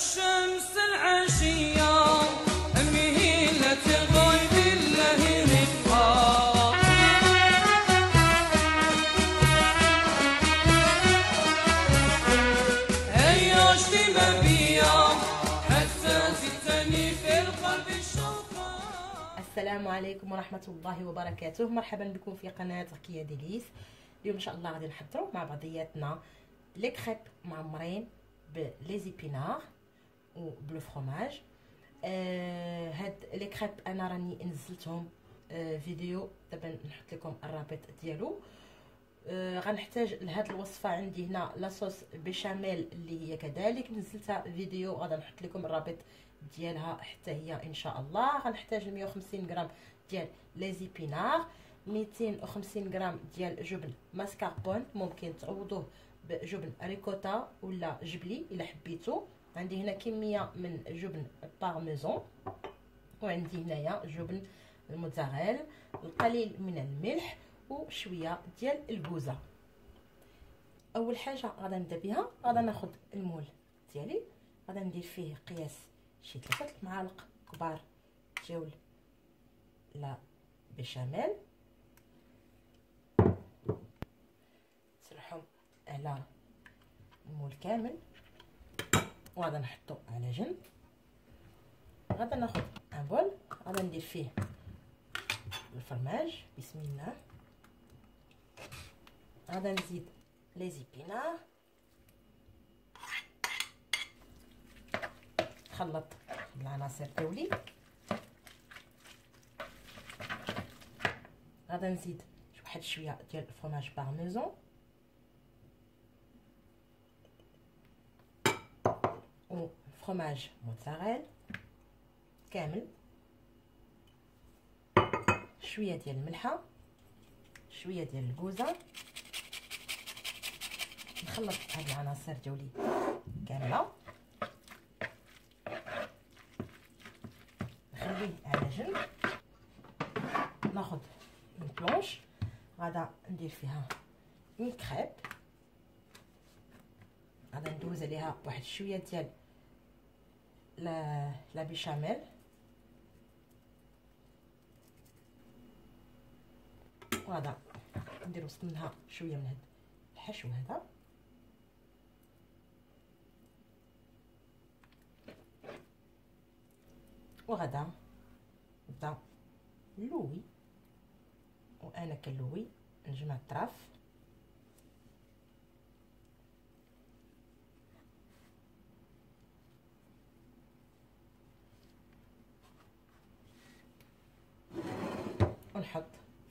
الشمس العشية مهيلة غيب الله رفقا هيا اشتم بيا حتى زدتني في القلب الشوقا السلام عليكم ورحمة الله وبركاته. مرحبا بكم في قناة رقية ديليس. اليوم إن شاء الله غادي نحضروا مع بعضياتنا les crêpes معمرين ب les épinards. وب le fromage آه هاد les crêpes أنا راني نزلتهم آه فيديو. دابا نحط لكم الرابط ديالو. آه غنحتاج لهاد الوصفة عندي هنا la sauce béchamel اللي هي كذلك. نزلتها فيديو غادي نحط لكم الرابط ديالها حتى هي إن شاء الله. غنحتاج 150 غرام ديال les épinards 250 غرام ديال جبن ماسكاربون. ممكن تعوضوه بجبن ريكوتا ولا جبن لي إلا حبيتو. عندي هنا كمية من جبن بارميزون وعندي هنايا جبن الموتزاريلا القليل من الملح وشوية ديال الكوزة أول حاجة غادا نبدأ بها غادا ناخذ ال moule ديالي غادا ندير فيه قياس شي ثلاثة معالق كبار ديال لا بيشاميل تسرحهم على المول كامل. وغادا نحطو على جنب. غادا ناخذ ان بول غادا ندير فيه الفرماج. بسم الله. غادا نزيد لي زيبينار نخلط العناصر ديالي غادا نزيد واحد شوية ديال الفرماج بارميزون وفرماج موتزاريل كامل. شوية ديال الملحه شوية ديال الكوزة. نخلط هاد العناصر ديالي كاملة. نخليه على جنب. ناخذ une planche غادا ندير فيها une crêpe غادا ندوز عليها واحد شوية ديال لا la béchamel وغادا ندير وسط منها شوية من هاد الحشو هذا وغدا نبدا نلوي وأنا كنلوي نجمع الطرف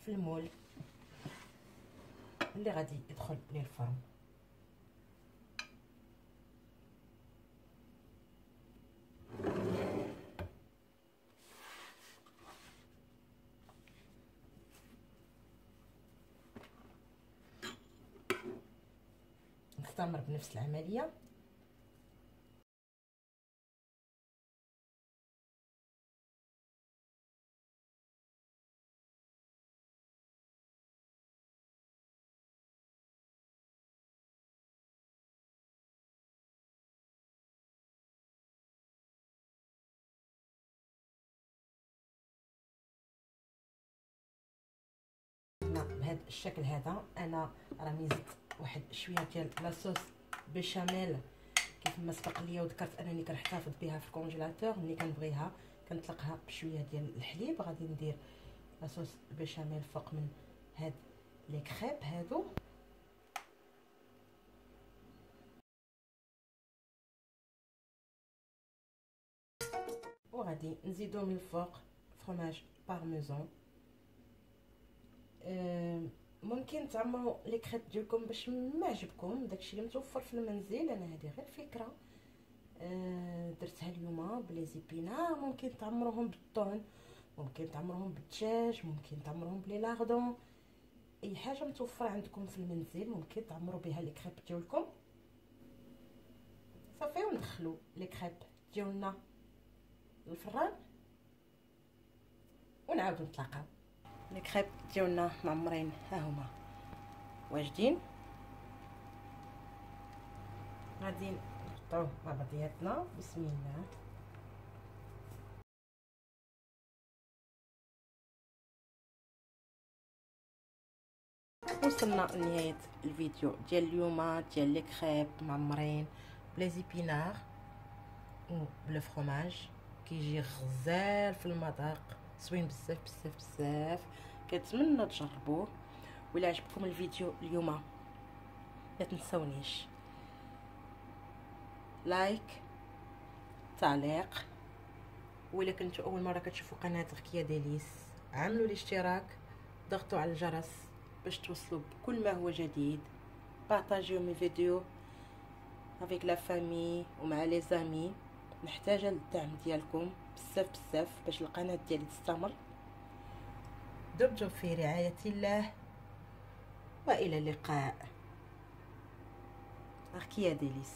في المول. اللي غادي يدخل للفرن نستمر بنفس العملية. الشكل هذا أنا راني زدت واحد شوية ديال لاصوص بيشاميل كيف ما سبق ليا وذكرت أنني كنحتفظ بها في الكونجيلاتور ملي كنبغيها كنطلقها بشوية ديال الحليب. غادي ندير لاصوص بيشاميل فوق من هاد لي كريب هادو. وغادي نزيدو من الفوق fromage parmesan ممكن تعمروا les crêpes ديالكم باش ما عجبكم. داكشي اللي متوفر في المنزل أنا هذه غير فكره أه درتها اليوم ب les épinards ممكن تعمروهم بال thon ممكن تعمروهم بالدجاج ممكن تعمروهم ب les lardons أي حاجة متوفرة عندكم في المنزل ممكن تعمروا بها les crêpes ديالكم. صافي وندخلوا les crêpes ديالنا للفران. ونعاودو نتلاقاو. لي كريب ديالنا معمرين ها هما. واجدين غادي نقطعوه مع بعضياتنا. بسم الله. وصلنا لنهاية الفيديو ديال اليوم ديال لي كريب معمرين ب les épinards ب le fromage كيجي غزال في المذاق. زوين بزاف بزاف بزاف. كنتمنى تجربوه. ولا عجبكم الفيديو اليوم؟ ما تنسونيش. like تعليق. ولا كنتو أول مرة كتشوفوا قناة أركيا ديليس عملوا الاشتراك. ضغطوا على الجرس باش توصلوا بكل ما هو جديد. بارطاجيو mes vidéos avec la famille ومع les amis محتاجة للدعم ديالكم. بزاف بزاف باش القناة ديالي تستمر. دمتم في رعاية الله وإلى اللقاء. أركيا ديليس.